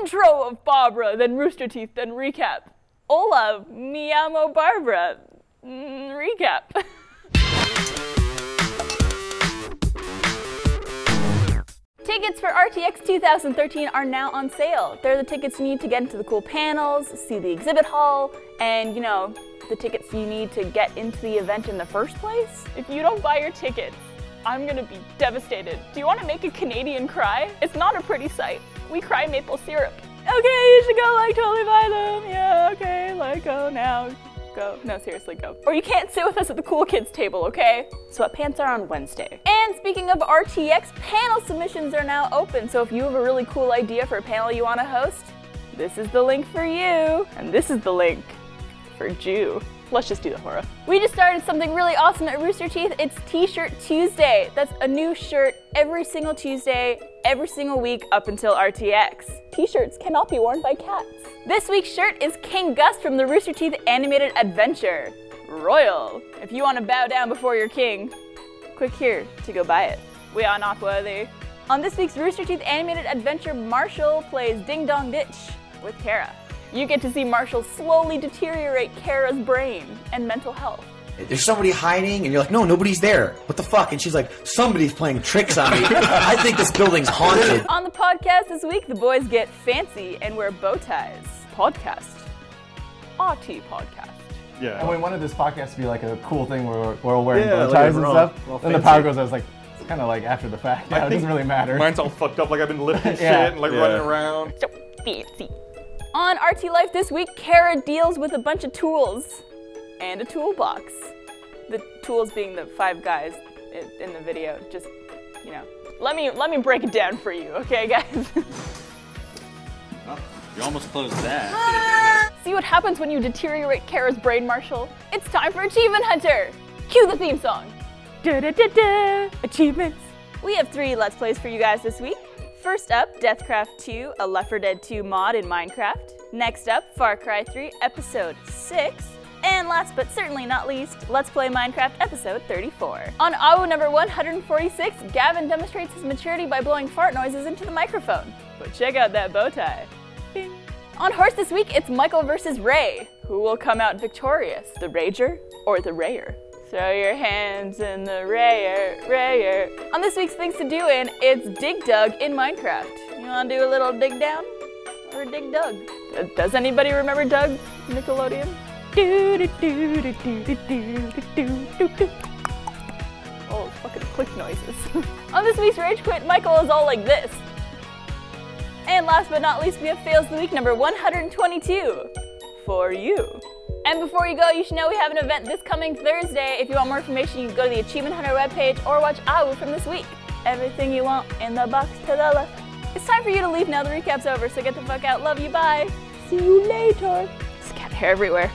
intro of Barbara, then Rooster Teeth, then recap. Hola, mi amo Barbara. Mm, recap. Tickets for RTX 2013 are now on sale. They're the tickets you need to get into the cool panels, see the exhibit hall, and you know, the tickets you need to get into the event in the first place. If you don't buy your tickets, I'm gonna be devastated. Do you wanna make a Canadian cry? It's not a pretty sight. We cry maple syrup. Okay, you should go like totally buy them. Yeah, okay, like go now. Go. No, seriously, go. Or you can't sit with us at the cool kids table, okay? Sweatpants are on Wednesday. And speaking of RTX, panel submissions are now open. So if you have a really cool idea for a panel you want to host, this is the link for you. And this is the link for Jew. Let's just do the horror. We just started something really awesome at Rooster Teeth. It's T-Shirt Tuesday. That's a new shirt every single Tuesday, every single week up until RTX. T-shirts cannot be worn by cats. This week's shirt is King Gus from the Rooster Teeth animated adventure. Royal. If you want to bow down before your king, click here to go buy it. We are not worthy. On this week's Rooster Teeth animated adventure, Marshall plays Ding Dong Ditch with Kara. You get to see Marshall slowly deteriorate Kara's brain and mental health. There's somebody hiding, and you're like, no, nobody's there. What the fuck? And she's like, somebody's playing tricks on me. I think this building's haunted. On the podcast this week, the boys get fancy and wear bow ties. Podcast. RT podcast. Yeah. And we wanted this podcast to be like a cool thing where we're, we're all wearing Yeah, bow like ties and we're all- stuff. all then the power goes, I was like, it's kind of like after the fact. Yeah, it doesn't really matter. Mine's all fucked up, like I've been lifting Yeah. shit and like Yeah. running around. So fancy. On RT Life this week, Kara deals with a bunch of tools and a toolbox. The tools being the five guys in, the video. Just, you know, let me let me break it down for you, okay, guys? Oh, you almost closed that. See what happens when you deteriorate Kara's brain, Marshall? It's time for Achievement Hunter! Cue the theme song! Da da da da! Achievements! We have three Let's Plays for you guys this week. First up, Deathcraft 2, a Left 4 Dead 2 mod in Minecraft. Next up, Far Cry 3, Episode 6. And last but certainly not least, Let's Play Minecraft Episode 34. On AHWU number 146, Gavin demonstrates his maturity by blowing fart noises into the microphone. But check out that bow tie. Bing. On Horse this week, it's Michael versus Ray. Who will come out victorious, the Rager or the Rayer? Throw your hands in the Rayer, Rayer. On this week's Things to Do In, it's Dig Dug in Minecraft. You wanna do a little dig down? Or dig Dug? Uh, Does anybody remember Doug Nickelodeon? Do do do do do do do do do do. Oh, fucking click noises. On this week's Rage Quit, Michael is all like this. And last but not least, we have Fails of the Week number 122 for you. And before you go, you should know we have an event this coming Thursday. If you want more information, you can go to the Achievement Hunter webpage or watch AHWU from this week. Everything you want in the box to the left. It's time for you to leave now. The recap's over, so get the fuck out. Love you. Bye. See you later. There's cat hair everywhere.